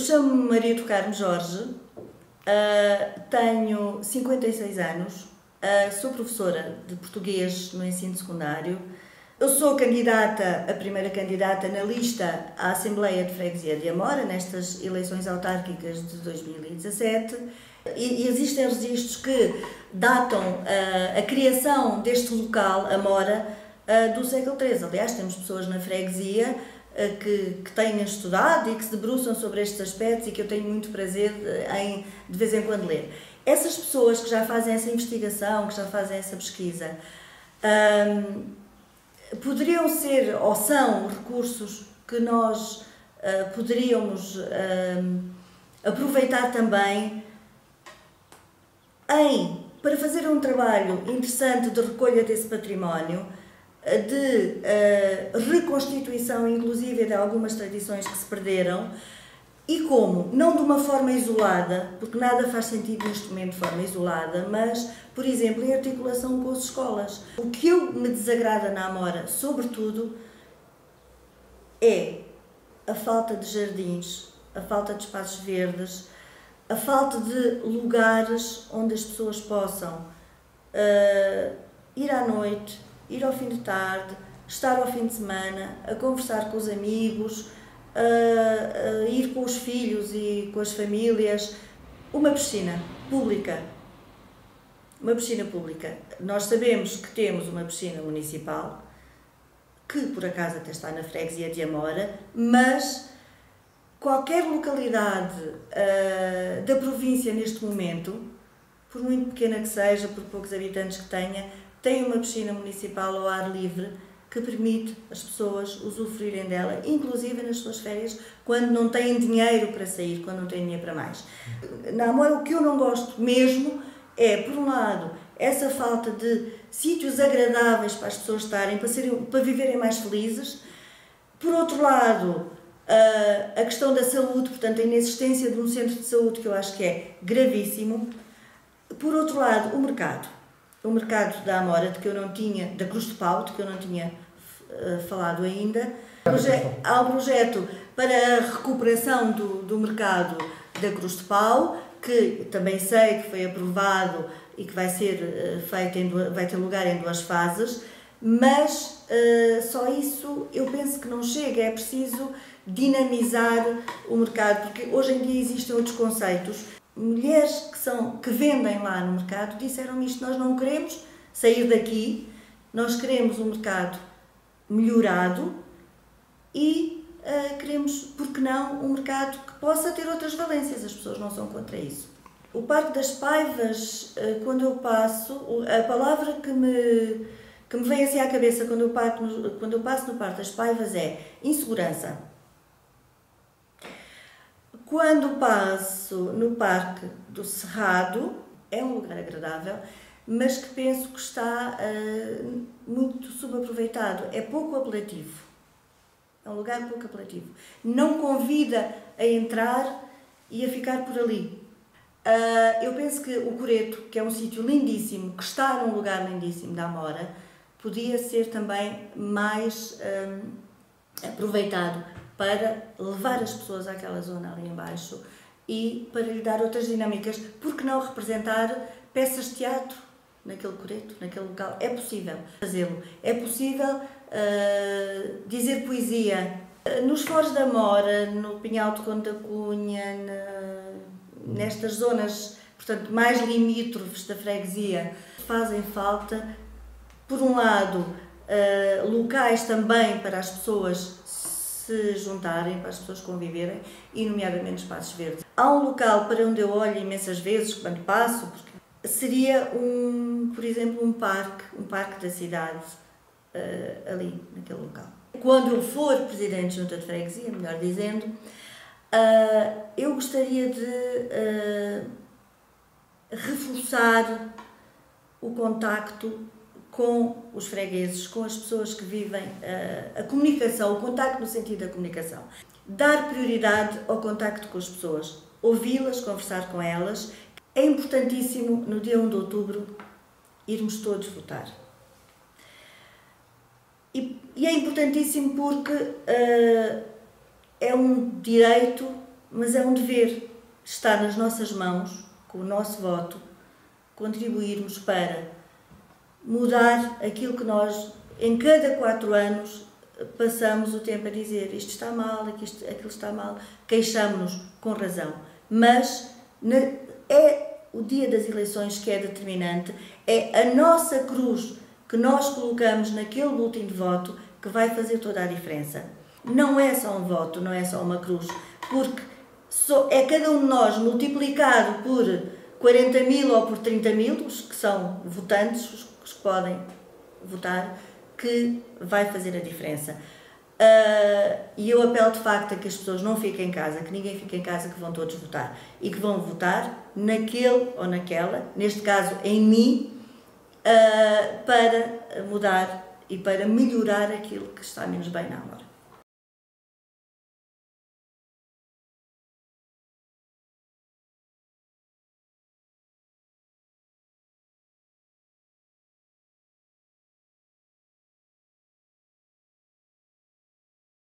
chamo-me Maria do Carmo Jorge, uh, tenho 56 anos, uh, sou professora de português no ensino secundário. Eu sou candidata, a primeira candidata na lista à Assembleia de Freguesia de Amora, nestas eleições autárquicas de 2017. E, e existem registros que datam uh, a criação deste local, Amora, do século XIII. Aliás, temos pessoas na freguesia que, que tenham estudado e que se debruçam sobre estes aspectos e que eu tenho muito prazer em, de vez em quando, ler. Essas pessoas que já fazem essa investigação, que já fazem essa pesquisa, poderiam ser ou são recursos que nós uh, poderíamos aproveitar também em para fazer um trabalho interessante de recolha desse património de uh, reconstituição, inclusive, de algumas tradições que se perderam, e como? Não de uma forma isolada, porque nada faz sentido neste momento de forma isolada, mas, por exemplo, em articulação com as escolas. O que eu me desagrada na Amora, sobretudo, é a falta de jardins, a falta de espaços verdes, a falta de lugares onde as pessoas possam uh, ir à noite, ir ao fim de tarde, estar ao fim de semana, a conversar com os amigos, a, a ir com os filhos e com as famílias. Uma piscina pública. Uma piscina pública. Nós sabemos que temos uma piscina municipal, que por acaso até está na freguesia de Amora, mas qualquer localidade uh, da província neste momento, por muito pequena que seja, por poucos habitantes que tenha, tem uma piscina municipal ao ar livre que permite as pessoas usufruírem dela, inclusive nas suas férias, quando não têm dinheiro para sair, quando não têm dinheiro para mais. Na Amora, o que eu não gosto mesmo é, por um lado, essa falta de sítios agradáveis para as pessoas estarem, para, serem, para viverem mais felizes. Por outro lado, a questão da saúde, portanto, a inexistência de um centro de saúde que eu acho que é gravíssimo. Por outro lado, o mercado o mercado da Amora, de que eu não tinha, da Cruz de Pau, de que eu não tinha uh, falado ainda. Há um projeto para a recuperação do, do mercado da Cruz de Pau, que também sei que foi aprovado e que vai ser uh, feito em vai ter lugar em duas fases, mas uh, só isso eu penso que não chega, é preciso dinamizar o mercado, porque hoje em dia existem outros conceitos mulheres que, são, que vendem lá no mercado disseram isto: nós não queremos sair daqui, nós queremos um mercado melhorado e uh, queremos, por que não, um mercado que possa ter outras valências. As pessoas não são contra isso. O Parque das Paivas, uh, quando eu passo, a palavra que me, que me vem assim à cabeça quando eu, parto, quando eu passo no Parque das Paivas é insegurança quando passo no Parque do Cerrado, é um lugar agradável, mas que penso que está uh, muito subaproveitado. É pouco apelativo. É um lugar pouco apelativo. Não convida a entrar e a ficar por ali. Uh, eu penso que o Coreto, que é um sítio lindíssimo, que está num lugar lindíssimo da Amora, podia ser também mais ah, aproveitado para levar as pessoas àquela zona ali embaixo e para lhe dar outras dinâmicas. Por que não representar peças de teatro naquele coreto, naquele local? É possível fazê-lo. É possível uh, dizer poesia. Nos Foros da Mora, no Pinhal de Conta Cunha, na, nestas zonas, portanto, mais limítrofes da freguesia, fazem falta, por um lado, uh, locais também para as pessoas se juntarem, para as pessoas conviverem, e nomeadamente espaços verdes. Há um local para onde eu olho imensas vezes quando passo, porque seria um, por exemplo, um parque, um parque da cidade uh, ali naquele local. Quando eu for presidente de junta de freguesia, melhor dizendo, uh, eu gostaria de uh, reforçar o contacto com os fregueses, com as pessoas que vivem a, eh, a comunicação, o contacto no sentido da comunicação. Dar prioridade ao contacto com as pessoas, ouvi-las, conversar com elas. É importantíssimo, no dia 1 de outubro, irmos todos votar. E, e é importantíssimo porque uh, é um direito mas é um dever. Está nas nossas mãos, com o nosso voto, contribuirmos para mudar aquilo que nós, em cada quatro anos, passamos o tempo a dizer isto está mal, aquilo está mal, queixamos-nos com razão. Mas é o dia das eleições que é determinante, é a nossa cruz que nós colocamos naquele boletim de voto que vai fazer toda a diferença. Não é só um voto, não é só uma cruz, porque é cada um de nós multiplicado por 40 mil ou por 30 mil, os que são votantes, os que podem votar, que vai fazer a diferença. Uh, e eu apelo de facto a que as pessoas não fiquem em casa, que ninguém fique em casa, que vão todos votar. E que vão votar naquele ou naquela, neste caso em mim, uh, para mudar e para melhorar aquilo que está menos bem na hora.